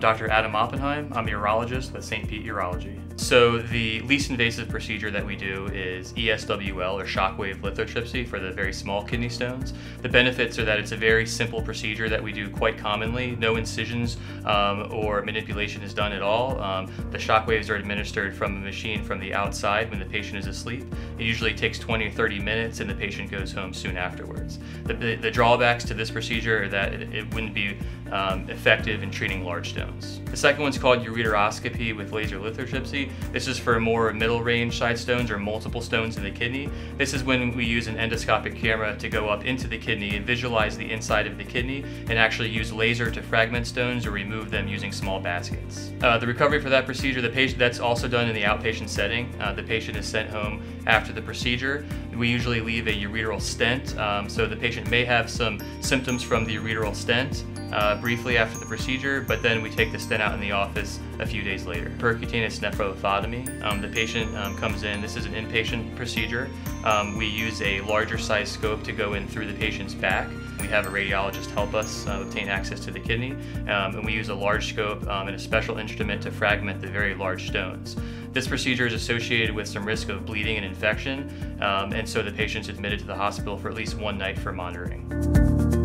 Dr. Adam Oppenheim. I'm a urologist with St. Pete Urology. So the least invasive procedure that we do is ESWL or shockwave lithotripsy for the very small kidney stones. The benefits are that it's a very simple procedure that we do quite commonly. No incisions um, or manipulation is done at all. Um, the shockwaves are administered from a machine from the outside when the patient is asleep. It usually takes 20 or 30 minutes and the patient goes home soon afterwards. The, the, the drawbacks to this procedure are that it, it wouldn't be um, effective in treating large stones. The second one's called ureteroscopy with laser lithotripsy. This is for more middle range side stones or multiple stones in the kidney. This is when we use an endoscopic camera to go up into the kidney and visualize the inside of the kidney and actually use laser to fragment stones or remove them using small baskets. Uh, the recovery for that procedure, the patient that's also done in the outpatient setting. Uh, the patient is sent home after the procedure. We usually leave a ureteral stent, um, so the patient may have some symptoms from the ureteral stent uh, briefly after the procedure, but then we take the stent out in the office a few days later. Percutaneous nephrolithotomy, um, the patient um, comes in, this is an inpatient procedure. Um, we use a larger size scope to go in through the patient's back. We have a radiologist help us uh, obtain access to the kidney, um, and we use a large scope um, and a special instrument to fragment the very large stones. This procedure is associated with some risk of bleeding and infection, um, and so the patient's admitted to the hospital for at least one night for monitoring.